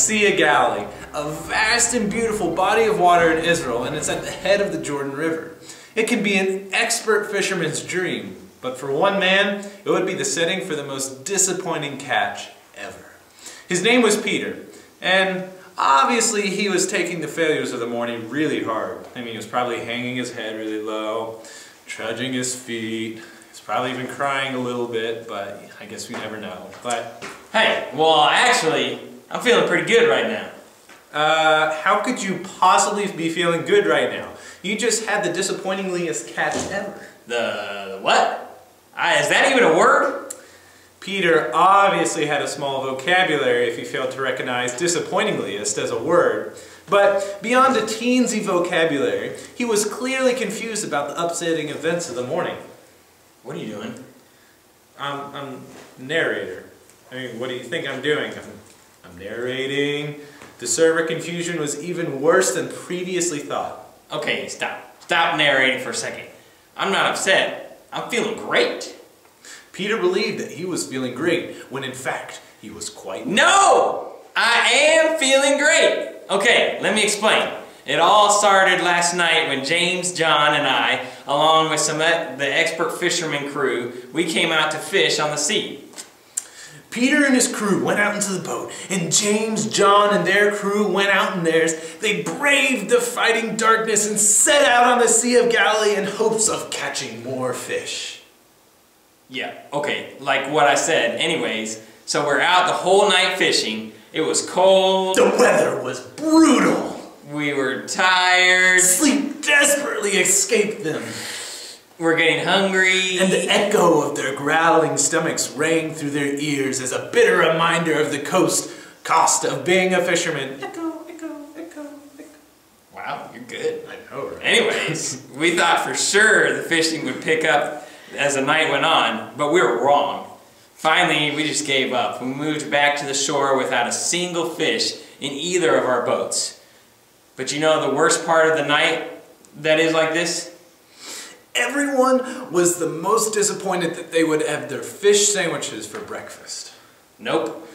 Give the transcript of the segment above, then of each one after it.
Sea of Galilee, a vast and beautiful body of water in Israel, and it's at the head of the Jordan River. It can be an expert fisherman's dream, but for one man, it would be the setting for the most disappointing catch ever. His name was Peter, and obviously he was taking the failures of the morning really hard. I mean, he was probably hanging his head really low, trudging his feet. He's probably even crying a little bit, but I guess we never know. But Hey, well, actually, I'm feeling pretty good right now. Uh, how could you possibly be feeling good right now? You just had the disappointingliest catch ever. The, the what? I, is that even a word? Peter obviously had a small vocabulary if he failed to recognize disappointingliest as a word. But beyond a teensy vocabulary, he was clearly confused about the upsetting events of the morning. What are you doing? I'm, I'm narrator. I mean, what do you think I'm doing? I'm, I'm narrating. The server confusion was even worse than previously thought. Okay, stop. Stop narrating for a second. I'm not upset. I'm feeling great. Peter believed that he was feeling great, when in fact, he was quite... No! I am feeling great. Okay, let me explain. It all started last night when James, John, and I, along with some of the expert fisherman crew, we came out to fish on the sea. Peter and his crew went out into the boat, and James, John, and their crew went out in theirs. They braved the fighting darkness and set out on the Sea of Galilee in hopes of catching more fish. Yeah, okay, like what I said. Anyways, so we're out the whole night fishing. It was cold. The weather was brutal. We were tired. Sleep desperately escaped them. We're getting hungry. And the echo of their growling stomachs rang through their ears as a bitter reminder of the coast cost of being a fisherman. Echo, echo, echo, echo. Wow, you're good. I know, right? Anyways, we thought for sure the fishing would pick up as the night went on, but we were wrong. Finally, we just gave up. We moved back to the shore without a single fish in either of our boats. But you know the worst part of the night that is like this? Everyone was the most disappointed that they would have their fish sandwiches for breakfast. Nope.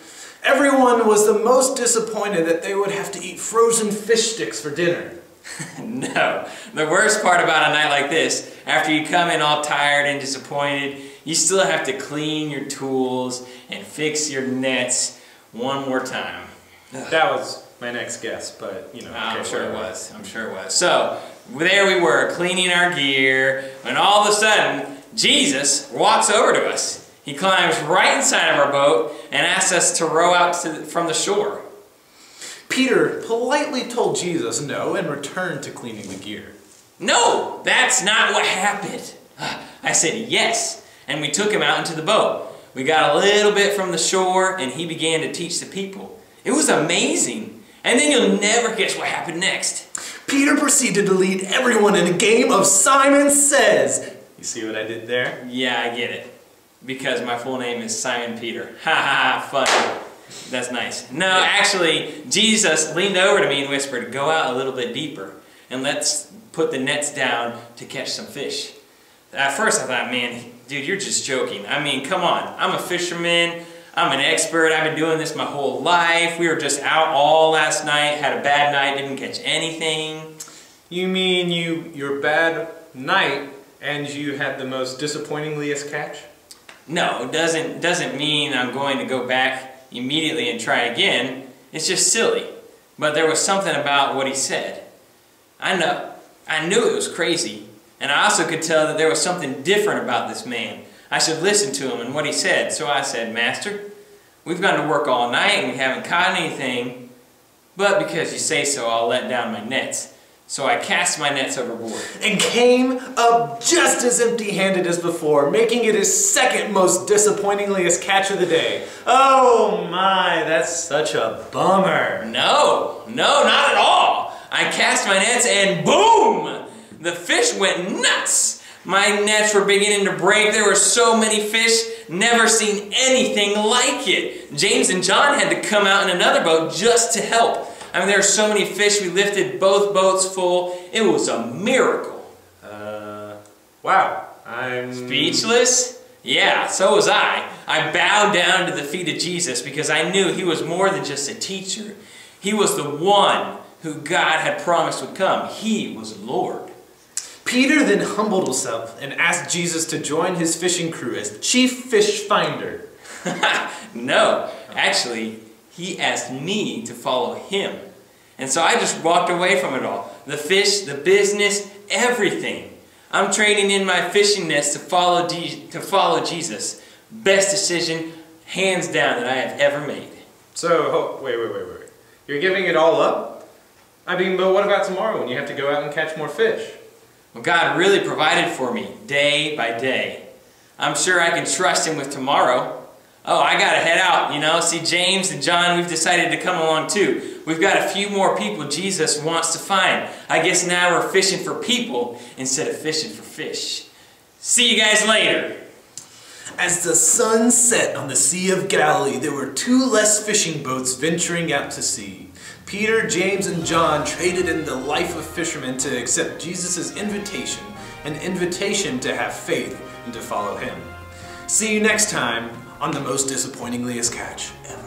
Everyone was the most disappointed that they would have to eat frozen fish sticks for dinner. no. The worst part about a night like this, after you come in all tired and disappointed, you still have to clean your tools and fix your nets one more time. That was my next guess, but you know. I'm okay, sure it was. I'm sure it was. So, there we were, cleaning our gear, when all of a sudden, Jesus walks over to us. He climbs right inside of our boat and asks us to row out to, from the shore. Peter politely told Jesus no and returned to cleaning the gear. No, that's not what happened. I said yes, and we took him out into the boat. We got a little bit from the shore, and he began to teach the people. It was amazing. And then you'll never guess what happened next. Peter proceeded to lead everyone in a game of Simon Says. You see what I did there? Yeah, I get it. Because my full name is Simon Peter. Ha ha, ha, funny. That's nice. No, actually, Jesus leaned over to me and whispered, Go out a little bit deeper and let's put the nets down to catch some fish. At first, I thought, man, dude, you're just joking. I mean, come on. I'm a fisherman. I'm an expert. I've been doing this my whole life. We were just out all last night, had a bad night, didn't catch anything. You mean you your bad night and you had the most disappointingliest catch? No, doesn't doesn't mean I'm going to go back immediately and try again. It's just silly. But there was something about what he said. I know. I knew it was crazy. And I also could tell that there was something different about this man. I should listen to him and what he said. So I said, Master, we've gone to work all night and we haven't caught anything. But because you say so, I'll let down my nets. So I cast my nets overboard. And came up just as empty-handed as before, making it his second most disappointingliest catch of the day. Oh my, that's such a bummer. No, no, not at all. I cast my nets and boom! The fish went nuts. My nets were beginning to break. There were so many fish, never seen anything like it. James and John had to come out in another boat just to help. I mean, there were so many fish, we lifted both boats full. It was a miracle. Uh, wow. I'm... Speechless? Yeah, so was I. I bowed down to the feet of Jesus because I knew he was more than just a teacher. He was the one who God had promised would come. He was Lord. Peter then humbled himself and asked Jesus to join his fishing crew as chief fish finder. no, actually, he asked me to follow him. And so I just walked away from it all. The fish, the business, everything. I'm trading in my fishing nets to follow, to follow Jesus. Best decision, hands down, that I have ever made. So, wait, wait, wait, wait. You're giving it all up? I mean, but what about tomorrow when you have to go out and catch more fish? Well, God really provided for me day by day. I'm sure I can trust Him with tomorrow. Oh, I gotta head out, you know. See, James and John, we've decided to come along too. We've got a few more people Jesus wants to find. I guess now we're fishing for people instead of fishing for fish. See you guys later. As the sun set on the Sea of Galilee, there were two less fishing boats venturing out to sea. Peter, James, and John traded in the life of fishermen to accept Jesus' invitation, an invitation to have faith and to follow him. See you next time on the most disappointingliest catch ever.